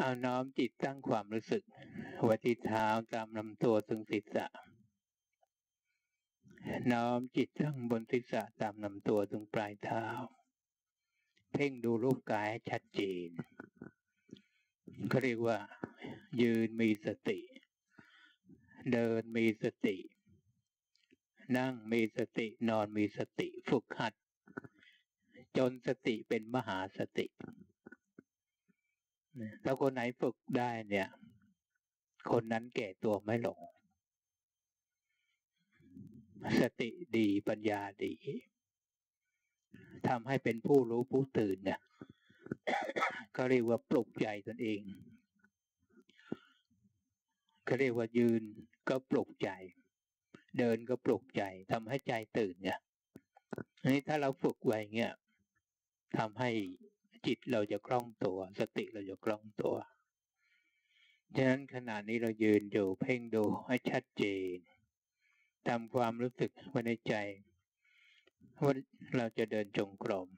เอาน้อมจิตตั้งความรู้สึกไว้ที่เท้าตามลำตัวถึงศีรษะ น้อมจิตตั้งบนศีรษะตามลำตัวถึงปลายเท้า เพ่งดูรูปกายชัดเจนเขาเรียกว่า ยืนมีสติ เดินมีสติ นั่งมีสตินอนมีสติ ฝึกหัด จนสติเป็นมหาสติ ถ้าคนไหนฝึกได้เนี่ย คนนั้นแก่ตัวไม่หลง สติดีปัญญาดีทำให้เป็นผู้รู้ผู้ตื่นเนี่ยก็เรียกว่าปลุกใจตนเองก็เรียกว่ายืนก็ปลุกใจ เดินก็ปลุกใจทำให้ใจตื่นเนี่ยนี้ถ้าเราฝึกไว้เงี้ยทำให้ จิตเราจะคล่องตัว สติเราจะคล่องตัวฉะนั้นขณะนี้เรายืนอยู่เพ่งดูให้ชัดเจนทำความรู้สึกไว้ในใจว่าเราจะเดินจงกรม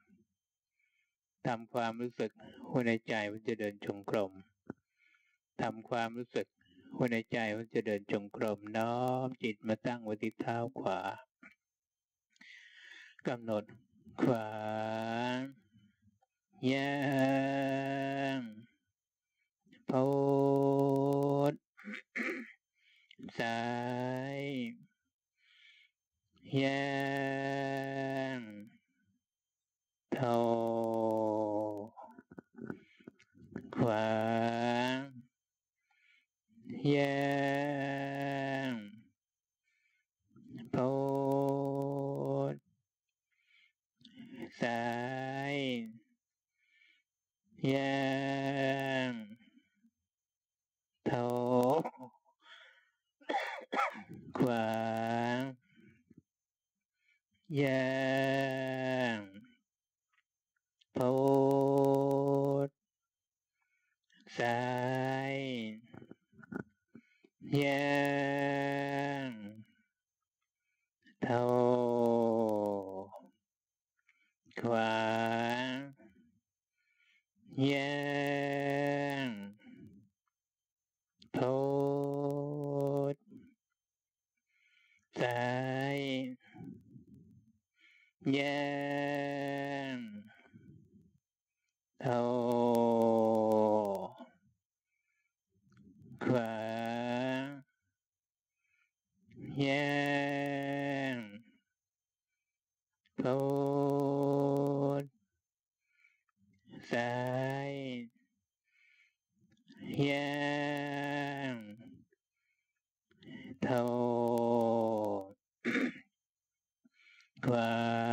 ทำความรู้สึกไว้ในใจว่าจะเดินจงกรมทำความรู้สึกไว้ในใจว่าจะเดินจงกรมน้อมจิตมาตั้งไว้ที่เท้าขวากำหนดขวา ย่างพุทซ้ายย่างโทขวาย่างพุทซ้าย ย่างโทขวาย่างพุทซ้ายย่าง Bye.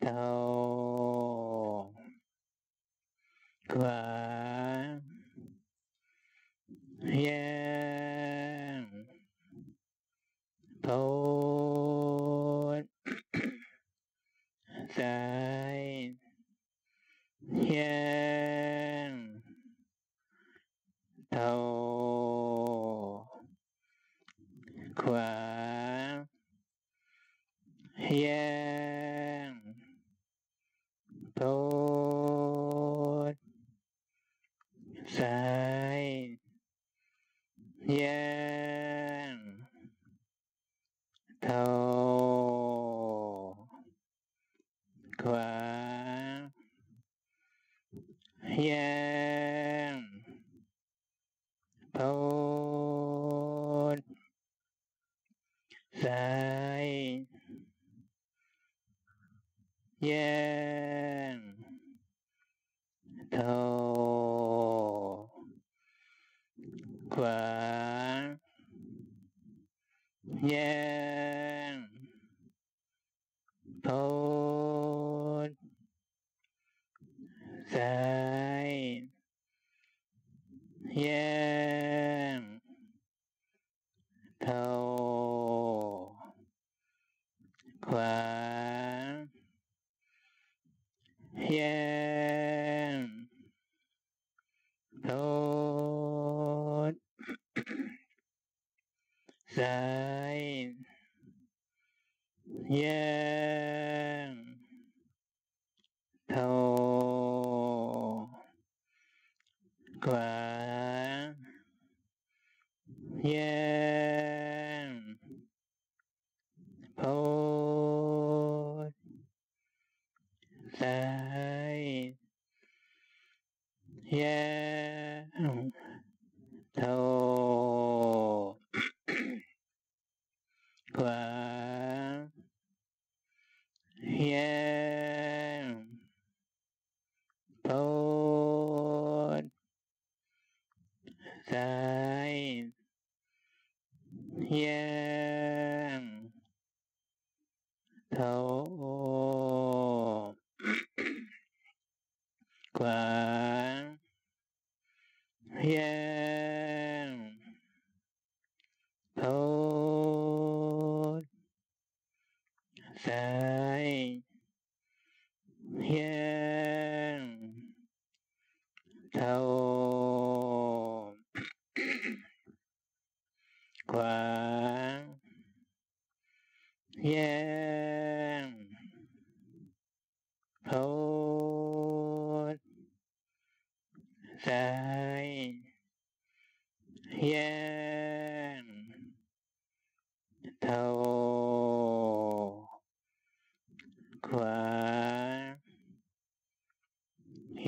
tàu quả yên tốt sai yên tàu quả 头、冠、眼。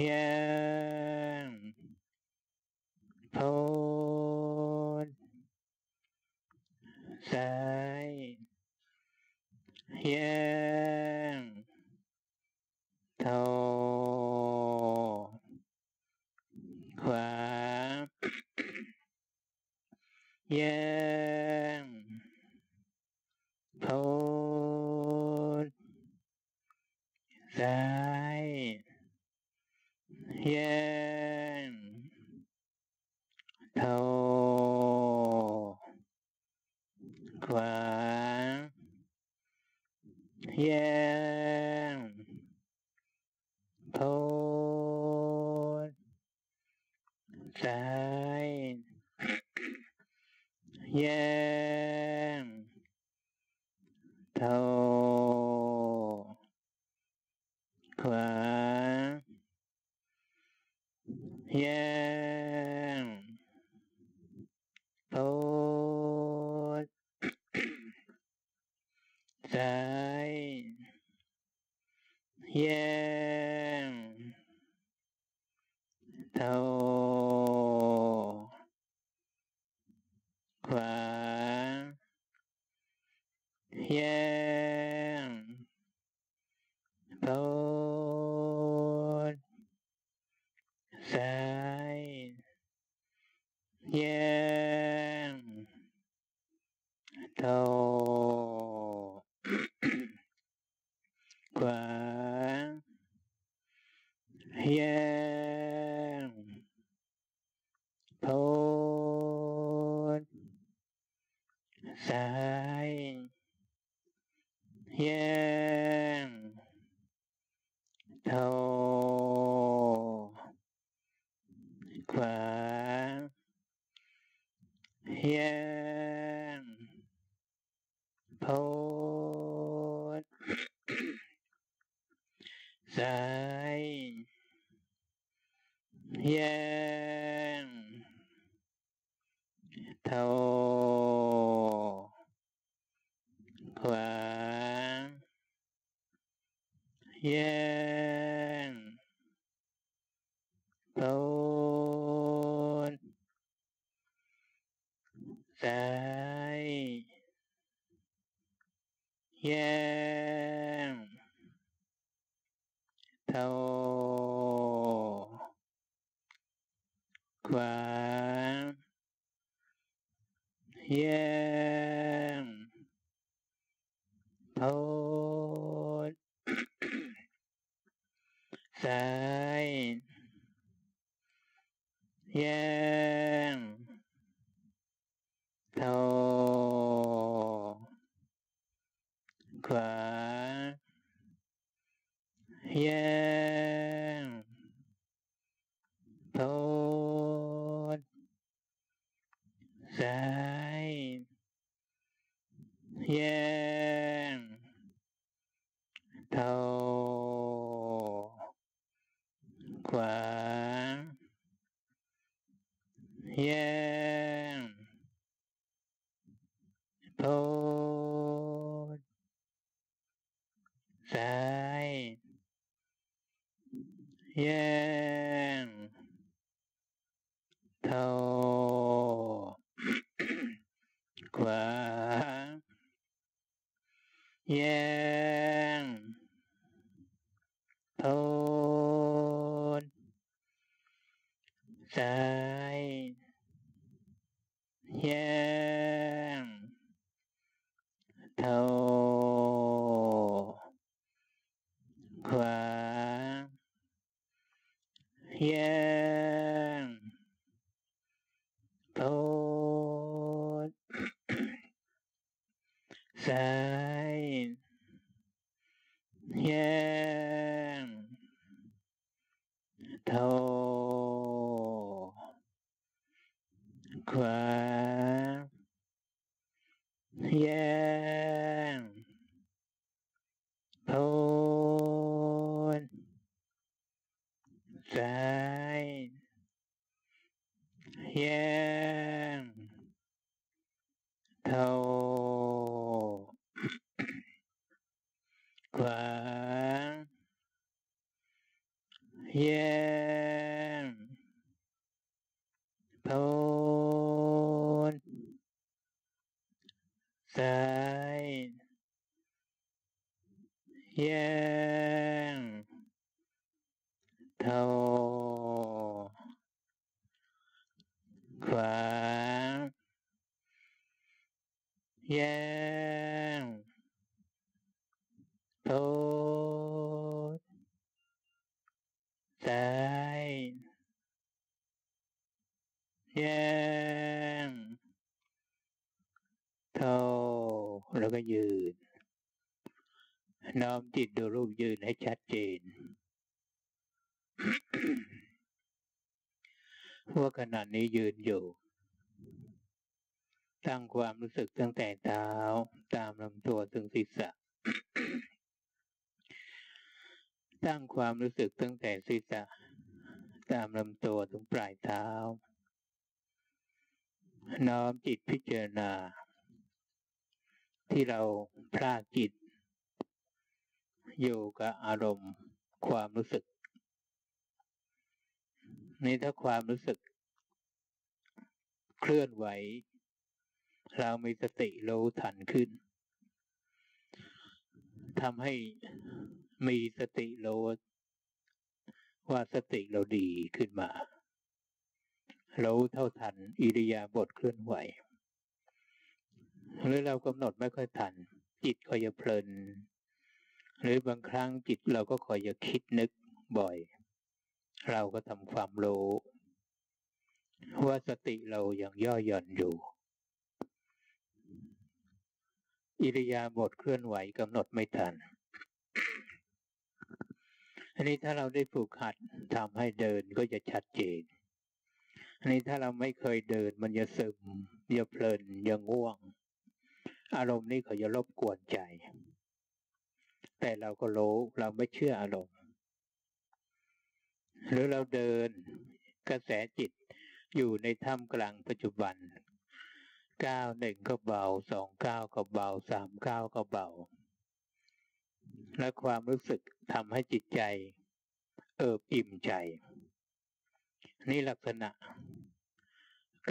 Yeah. 头、宽、眼 Oh, ย่งโทขวาย่ง Yeah. tại gian thô, khoảng gian tốt. Tại gian thô. แล้วก็ยืน น้อมจิตดูรูปยืนให้ชัดเจนว่าขณะนี้ยืนอยู่ ตั้งความรู้สึกตั้งแต่เท้าตามลำตัวถึงศีรษะ ตั้งความรู้สึกตั้งแต่ศีรษะ ตามลำตัวถึงปลายเท้า น้อมจิตพิจารณา ที่เราพลากจิต อยู่กับอารมณ์ ความรู้สึก นี่ถ้าความรู้สึก เคลื่อนไหว เรามีสติรู้ทันขึ้นทำให้มีสติรู้ว่าสติเราดีขึ้นมารู้เท่าทันอิริยาบถเคลื่อนไหว หรือเรากำหนดไม่ค่อยทัน จิตก็จะเพลิน หรือบางครั้งจิตเราก็คอยจะคิดนึกบ่อย เราก็ทำความรู้ว่าสติเรายังย่อหย่อนอยู่ อิริยาบถเคลื่อนไหวกำหนดไม่ทัน อันนี้ถ้าเราได้ฝึกหัดทำให้เดินก็จะชัดเจน อันนี้ถ้าเราไม่เคยเดินมันจะซึมจะเพลินจะง่วง อารมณ์นี้เขาจะรบกวนใจ แต่เราก็รู้เราไม่เชื่ออารมณ์ หรือเราเดินกระแสจิตอยู่ในถ้ำกลางปัจจุบันก้าหนึ่งก็เบาสองก้าก็เบาสามก้าก็เบา และความรู้สึกทำให้จิตใจ เอิบอิ่มใจ นี่ลักษณะ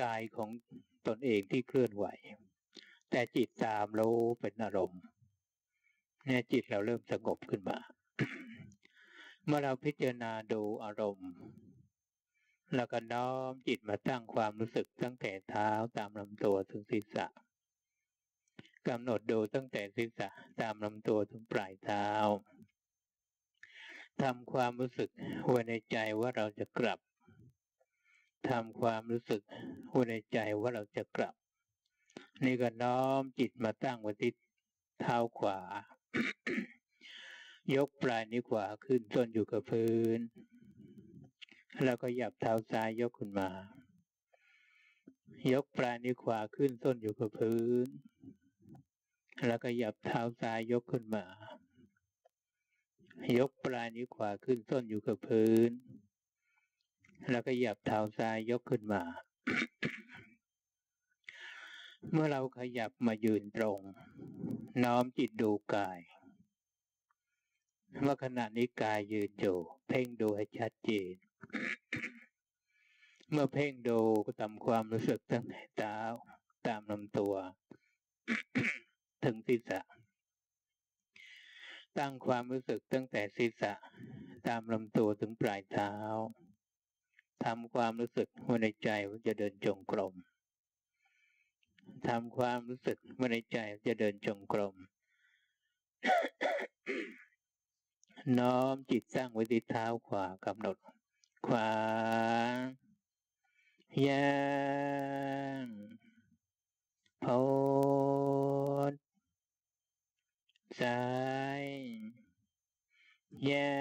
กายของตนเองที่เคลื่อนไหว แต่จิตตามรู้เป็นอารมณ์เนี่ยจิตเราเริ่มสงบขึ้นมา เมื่อเราพิจารณาดูอารมณ์ แล้วก็น้อมจิตมาตั้งความรู้สึกตั้งแต่เท้าตามลำตัวถึงศีรษะกำหนดดูตั้งแต่ศีรษะตามลำตัวถึงปลายเท้าทำความรู้สึกไว้ในใจว่าเราจะกลับทำความรู้สึกไว้ในใจว่าเราจะกลับ นี่ก็น้อมจิตมาตั้งไว้ที่เท้าขวา ยกปลายนิ้วขวาขึ้นต้นอยู่กับพื้น แล้วก็หยับเท้าซ้ายยกขึ้นมา ยกปลายนิ้วขวาขึ้นส้นอยู่กับพื้น แล้วก็หยับเท้าซ้ายยกขึ้นมา ยกปลายนิ้วขวาขึ้นส้นอยู่กับพื้น แล้วก็หยับเท้าซ้ายยกขึ้นมา เมื่อเราขยับมายืนตรง น้อมจิตดูกายว่าขณะนี้กายยืนอยู่ เพ่งดูให้ชัดเจน เมื่อเพ่งดูก็ทำความรู้สึกตั้งแต่เท้าตามลำตัว ถึงศีรษะ ตั้งความรู้สึกตั้งแต่ศีรษะ ตามลำตัวถึงปลายเท้าทำความรู้สึกว่าในใจว่าจะเดินจงกรม ทำความรู้สึกว่าในใจจะเดินจงกรม น้อมจิตสร้างไว้ที่เท้าขวากำหนด ขวาย่างโพดซ้ายย่าง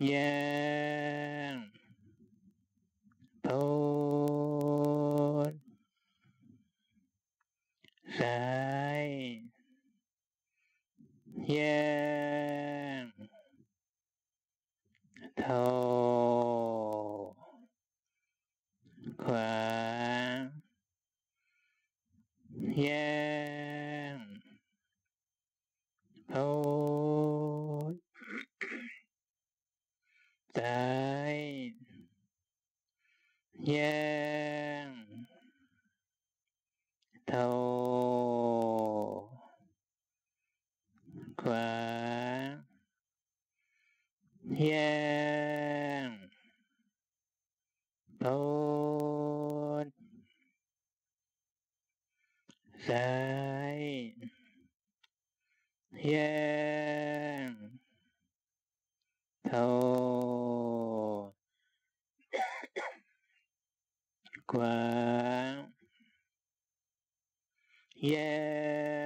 ย่ 关。耶。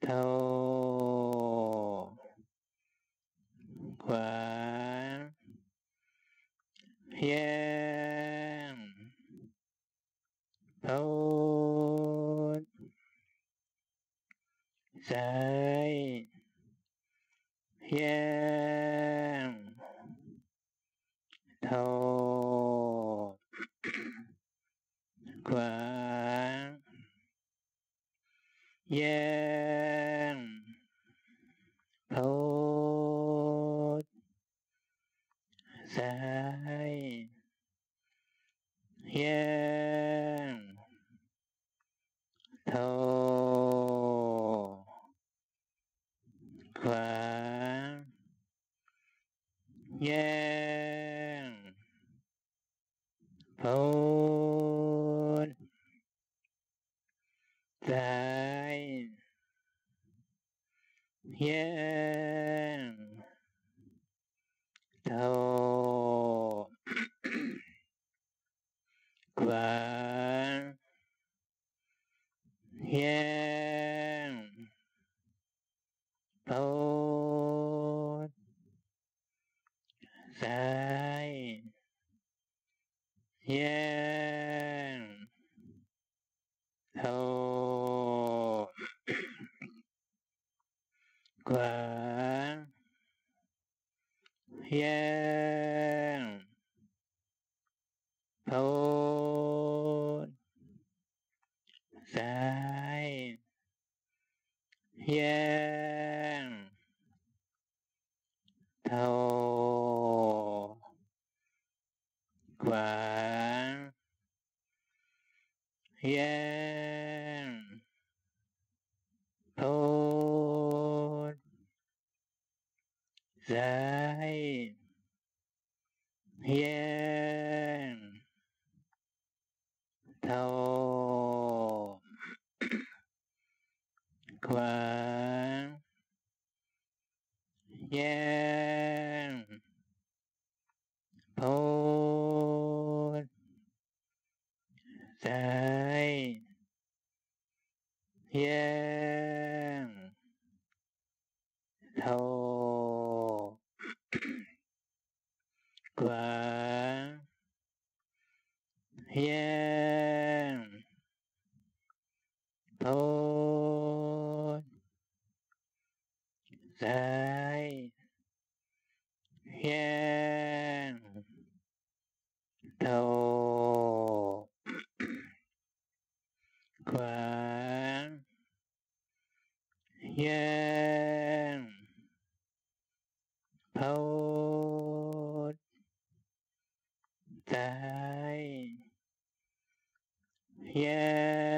tell เท่า yên thâu quán yên phút giải yên thâu và gian thôi. Dài gian đầu khoảng gian Yeah.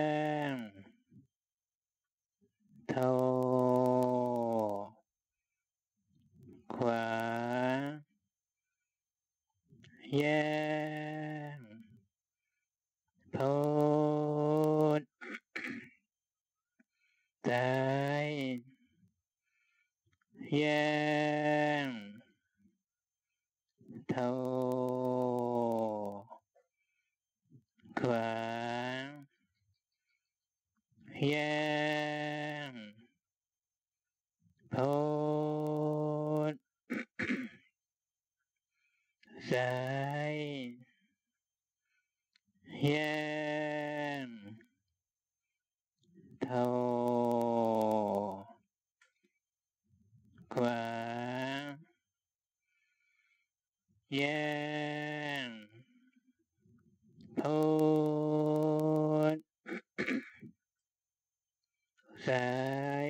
ซ้า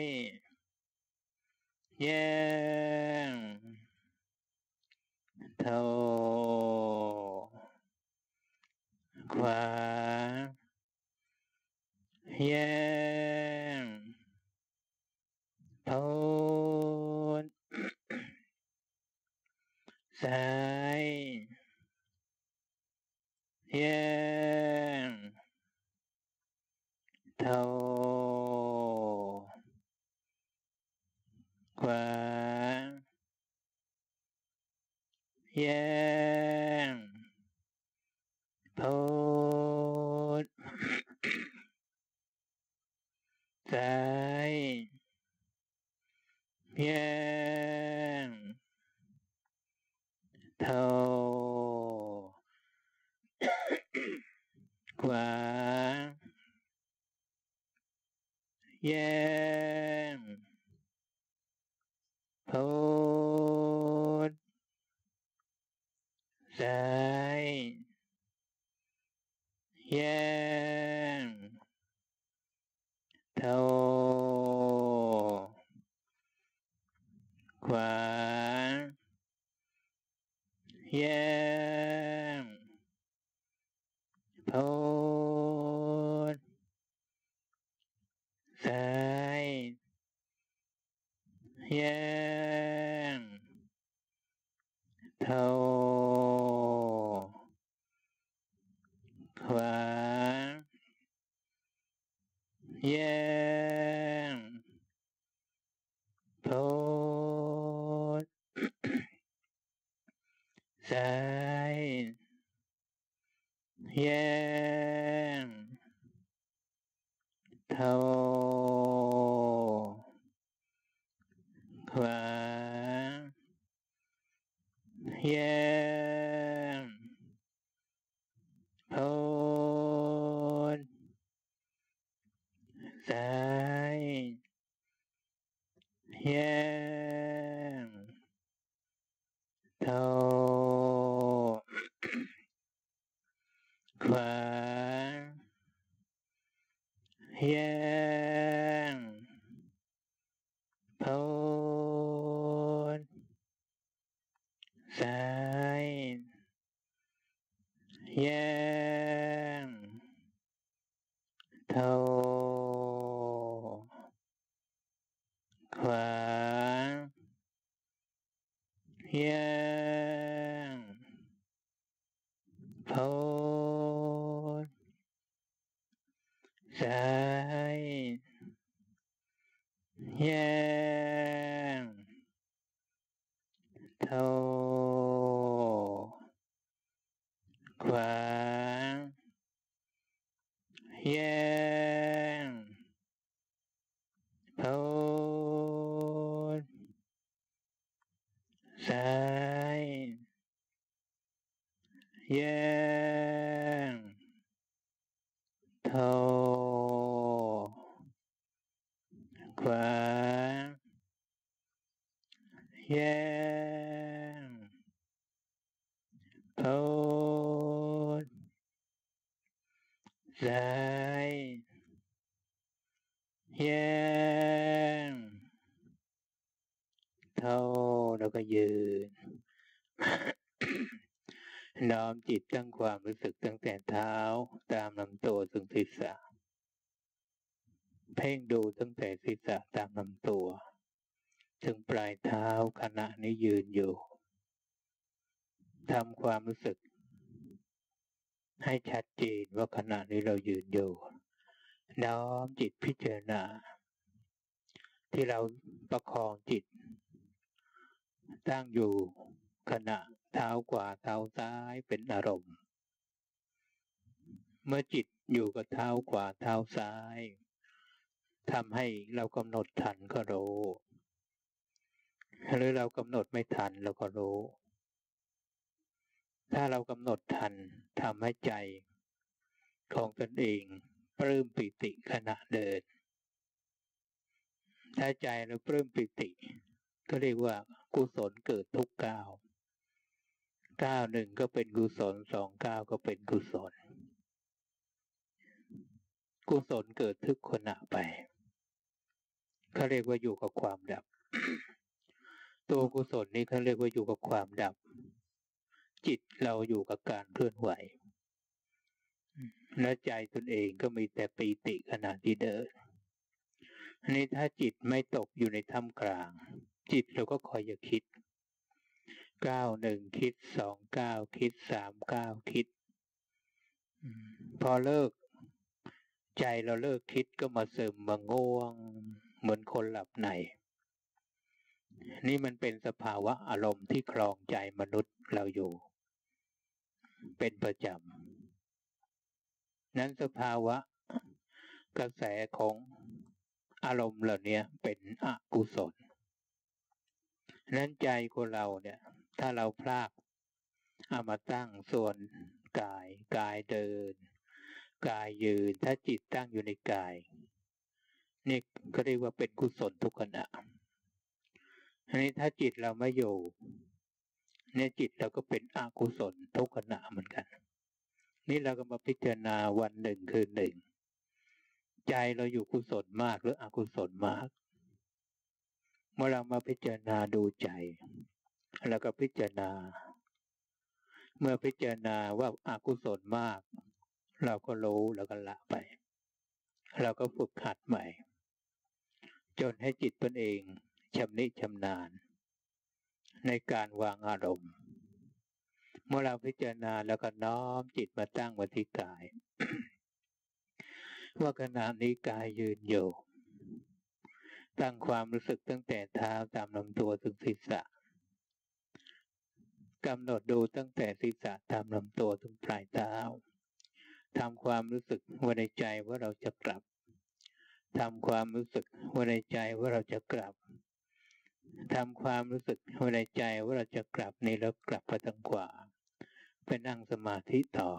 ย แย้ Da Yeah. Yeah. ว่าขณะนี้เรายืนอยู่ น้อมจิตพิจารณา ที่เราประคองจิต ตั้งอยู่ขณะเท้าขวาเท้าซ้ายเป็นอารมณ์ เมื่อจิตอยู่กับเท้าขวาเท้าซ้ายทำให้เรากำหนดทันก็รู้หรือเรากำหนดไม่ทันเราก็รู้ ถ้าเรากำหนดทันทำให้ใจ ของตนเองปลื้มปิติขณะเดิน ถ้าใจเราปลื้มปิติ ก็เรียกว่ากุศลเกิดทุกก้าวก้าวหนึ่งก็เป็นกุศลสองก้าวก็เป็นกุศล กุศลเกิดทุกขณะไปเขาเรียกว่าอยู่กับความดับ ตัวกุศลนี้เขาเรียกว่าอยู่กับความดับ จิตเราอยู่กับการเคลื่อนไหว และใจตนเองก็มีแต่ปีติขณะที่เดินอันนี้ถ้าจิตไม่ตกอยู่ในท่ามกลาง จิตเราก็คอยอย่าคิดก้าวหนึ่งคิดสองก้าวคิดสามก้าวคิดพอเลิก ใจเราเลิกคิดก็มาซึมมาง่วง เหมือนคนหลับในนี่มันเป็นสภาวะอารมณ์ที่คลองใจมนุษย์เราอยู่ เป็นประจำ นั้นสภาวะกระแสของอารมณ์เหล่านี้เป็นอกุศล นั้นใจคนเราเนี่ย ถ้าเราพลากเอามาตั้งส่วนกาย กายเดิน กายยืน ถ้าจิตตั้งอยู่ในกาย นี่ก็เรียกว่าเป็นกุศลทุกขณะ อันนี้ถ้าจิตเราไม่อยู่เนี่ยจิตเราก็เป็นอกุศลทุกขณะเหมือนกัน นี่เราก็มาพิจารณาวันหนึ่งคืนหนึ่ง ใจเราอยู่กุศลมากหรืออกุศลมาก เมื่อเรามาพิจารณาดูใจแล้วก็พิจารณา เมื่อพิจารณาว่าอากุศลมาก เราก็รู้แล้วก็ละไป เราก็ฝึกหัดใหม่ จนให้จิตตนเองชำนิชำนาญ ในการวางอารมณ์ เมื่อเราพิจารณาแล้วก็น้อมจิตมาตั้งไว้ที่กาย ว่าขณะนี้กายยืนอยู่ ตั้งความรู้สึกตั้งแต่เท้าตามลำตัวถึงศีรษะกำหนดดูตั้งแต่ศีรษะตามลำตัวถึงปลายเท้าทำความรู้สึกว่าในใจว่าเราจะกลับทำความรู้สึกว่าในใจว่าเราจะกลับทำความรู้สึกว่าในใจว่าเราจะกลับนี่แล้วกลับไปทางขวา ไปนั่งสมาธิต่อ